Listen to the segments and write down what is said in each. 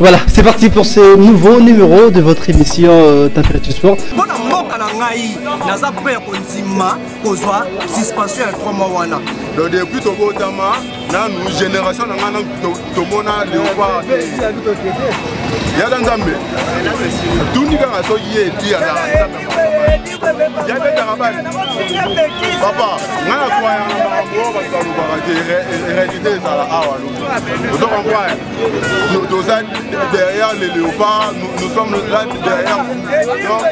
Voilà, c'est parti pour ce nouveau numéro de votre émission euh, Température Sport. mpona mboka na ngai naza mpe ya kondima kozwa suspension ya 3 mois wana. Donc depuis tobotama nanu génération na ngai nanu to- tomona léopard te yada nzambe. Tundi kaka soki ye eti azala yabetaka bani papa ngai nakwayanga makambo oyo bato balobaka te. Réalité ezala awa ozo comprendre toza derrière les léopards nous, sommes là derrière. Donc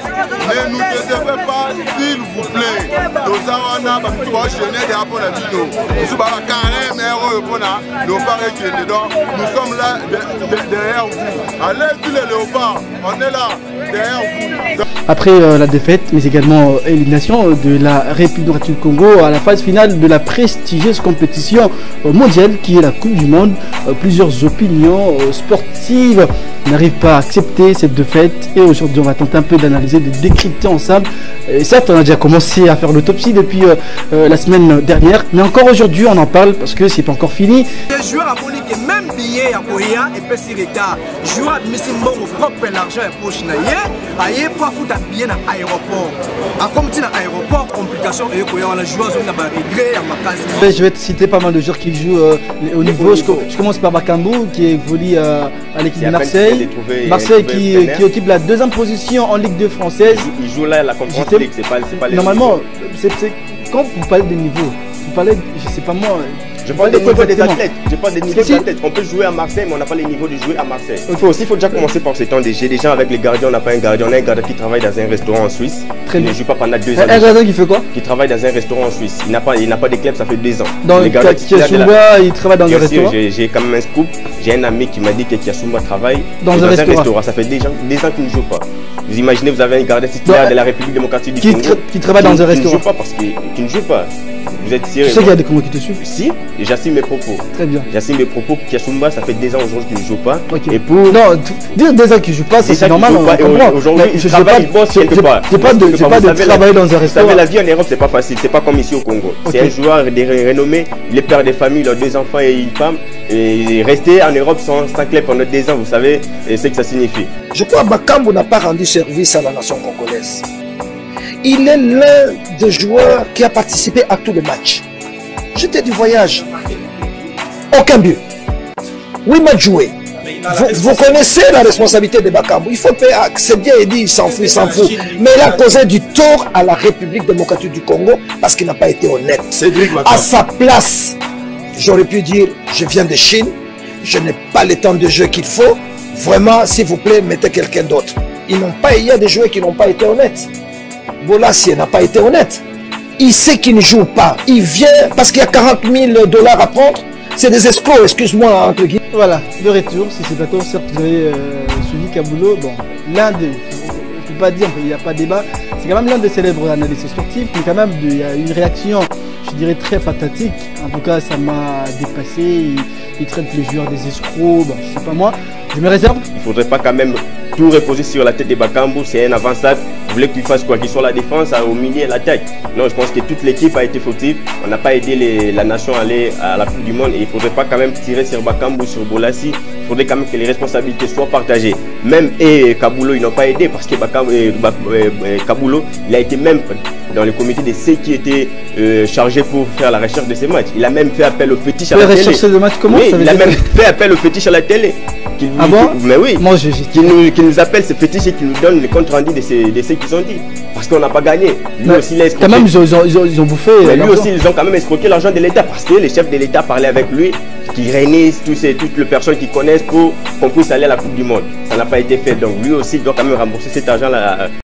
ne nous décevez pas s'il vous plaît. Toza wana bamitu baochaine deya mpona bino mosu baka carême oyo mpona léopard ekende donc nous sommes là de- de- derrière vous. Allez tous les léopards on est là derrière vous Après euh, la défaite, mais également euh, élimination euh, de la République du Congo à la phase finale de la prestigieuse compétition mondiale qui est la Coupe du Monde, plusieurs opinions sportives n'arrivent pas à accepter cette défaite et aujourd'hui on va tenter un peu d'analyser, de décrypter ensemble. Et certes, on a déjà commencé à faire l'autopsie depuis la semaine dernière, mais encore aujourd'hui on en parle parce que c'est pas encore fini. Ke même billet ya koya epesi retard joueur abimisi mbongo propre l'argent ya poche na ye aye po afuta billet na aéroport akomi ti na aéroport complication eye koya wana joueur azongi na baregret ya makasi Ouais, Je vais te citer pas mal de joueurs qui jouent euh, au niveau. Je, je commence par Bakambu qui évolue euh, à l'équipe de Marseille. trouvé- Marseille qui, qui occupe la deuxième position en Ligue 2 française. Il joue là la conférence league, c'est pas, pas les Normalement, c'est quand vous parlez de niveau, vous parlez, de- je sais pas moi. Je parle des niveaux des athlètes. Je parle des niveaux des athlètes. On peut jouer à Marseille, mais on n'a pas les niveaux de jouer à Marseille. Il faut aussi, il faut déjà commencer par ce temps jeu. Déjà avec les gardiens, on n'a pas un gardien, on a un gardien qui travaille dans un restaurant en Suisse. Très il bien. ne joue pas pendant deux Un ans. déjà. gardien qui fait quoi? Qui travaille dans un restaurant en Suisse. Il n'a pas, il n'a pas de club, ça fait deux ans. Dans les gardiens Kiasumba, il travaille dans un restaurant? j'ai quand même un scoop. J'ai un ami qui m'a dit que Kiasumba travaille Dans un restaurant. Ça fait des ans, des ans qu'il ne joue pas. Vous imaginez, vous avez un gardien titulaire Dans- de la République démocratique du Congo. qui travaille dans un qui ne restaurant. joue pas parce qu'il qui ne joue pas. Vous êtes Tu sérieux sais qu'il y a des Congos qui te suivent. Si, j'assume mes propos. Très bien. J'assume mes propos. Kiasumba, ça fait des ans aujourd'hui qu'il ne joue pas. Ok. Et pour. Non, tu- dire des gens qui jouent pas, ça, Des c'est normal. pas, aujourd'hui, je pas- bossent j'ai- quelque part. J'ai pas de, pas vous de savez, travailler dans un Vous savez, restaurant. la vie en Europe, c'est pas facile. C'est pas comme ici au Congo. C'est un joueur des renommé, il est père de famille, il a deux enfants et une femme. Et rester en Europe sans, sans club pendant des ans, vous savez ce que ça signifie. Je crois que Bakambu n'a pas rendu service à la nation congolaise. Il est l'un des joueurs qui a participé à tous les matchs. J'étais du voyage. Aucun but. Oui, matchs joués. Vous, vous connaissez la responsabilité de Bakambu. Il faut pas, c'est bien, il dit, il s'en fout, il s'en fout. Mais il a causé du tort à la République démocratique du Congo parce qu'il n'a pas été honnête. À sa place, j'aurais pu dire, je viens de Chine, je n'ai pas le temps de jeu qu'il faut. Vraiment, s'il vous plaît, mettez quelqu'un d'autre. Ils n'ont pas, il y a des joueurs qui n'ont pas été honnêtes. Bolassie n'a pas été honnête. Il sait qu'il ne joue pas. Il vient parce qu'il y a 40 000 dollars à prendre. C'est des escrocs, excuse-moi, entre guillemets. Voilà, de retour sur ce plateau, certes vous avez euh, suivi Kaboulot, bon, l'un des, on peut pas dire, il n'y a pas débat, c'est quand même l'un des célèbres analystes sportifs, mais quand même de- il y a une réaction, je dirais très pathétique, en tout cas ça m'a dépassé, il, il traite les joueurs des escrocs, bon, je sais pas moi, je me réserve, Il faudrait pas quand même tout reposer sur la tête de Bakambu. C'est un avant-stade. Vous voulez qu'il fasse quoi? Qu'il soit la défense, à- au milieu l'attaque? Non, je pense que toute l'équipe a été fautive. On n'a pas aidé les- la nation à aller à la Coupe du Monde. Et il faudrait pas quand même tirer sur Bakambu, sur Bolassi. Il faudrait quand même que les responsabilités soient partagées. Même et Kabulo, ils n'ont pas aidé parce que Kabulo, il a été même dans le comité de ceux qui étaient euh, chargés pour faire la recherche de ces matchs. Il a même fait appel au fétiche à la télé. rechercher le match comment Oui, ça veut il a même fait appel au fétiche à la télé. Ah bon Mais oui Moi qui nous, qui nous appelle ces fétiches et qui nous donne le compte rendu de, ces, de ce qu'ils ont dit. Parce qu'on n'a pas gagné. Lui Mais aussi, il a escroqué. quand même ils ont, ils ont, ils ont, bouffé Mais lui aussi, ils ont quand même escroqué l'argent de l'État parce que les chefs de l'État parlaient avec lui, qu'ils réunissent tous ces, toutes les personnes qu'ils connaissent pour qu'on puisse aller à la Coupe du Monde. Ça n'a pas été fait. Donc lui aussi, il doit quand même rembourser cet argent-là